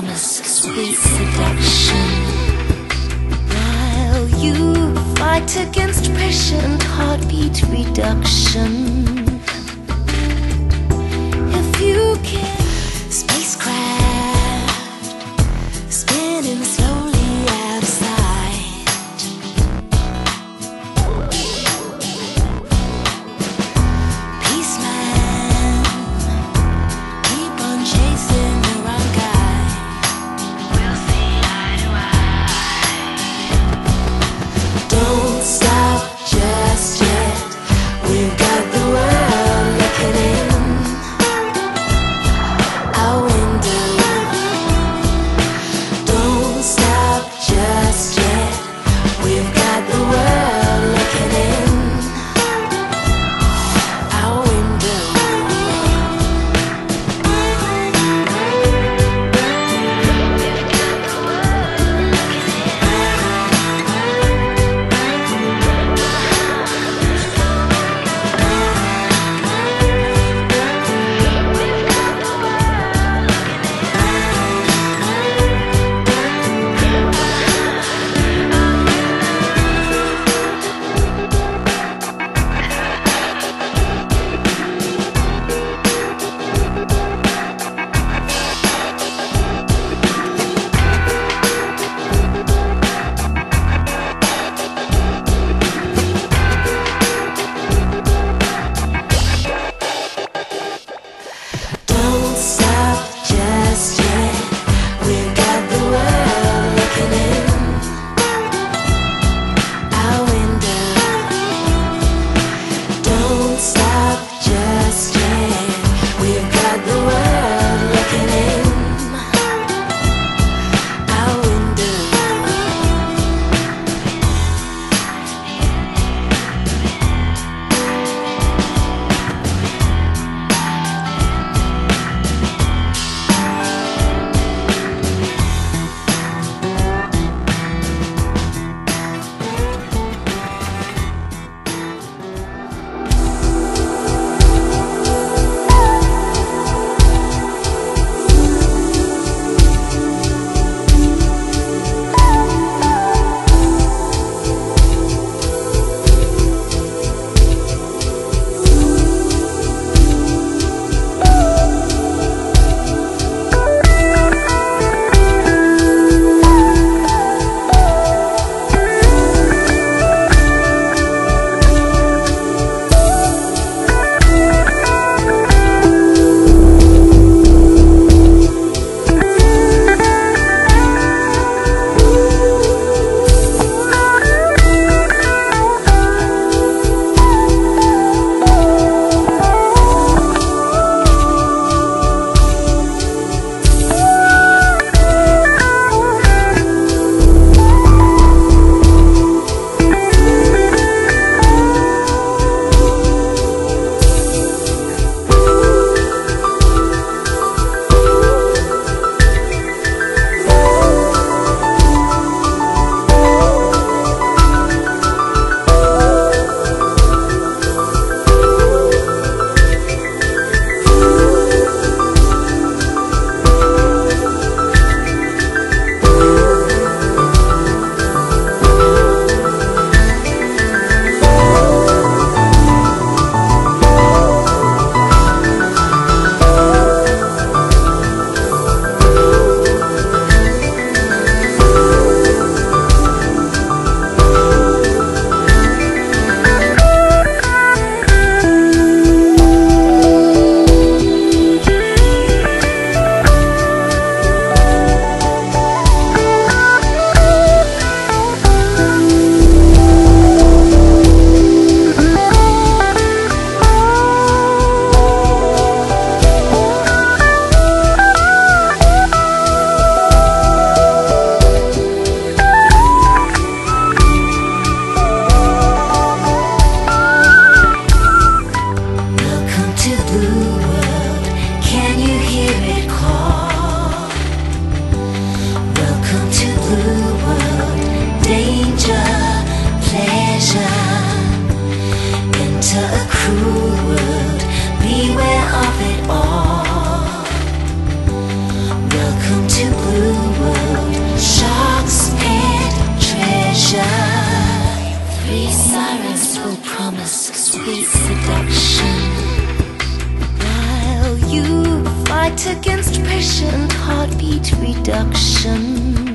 promise, sweet seduction. While you fight against pressure and heartbeat reduction. Sweet seduction. While you fight against and heartbeat reduction.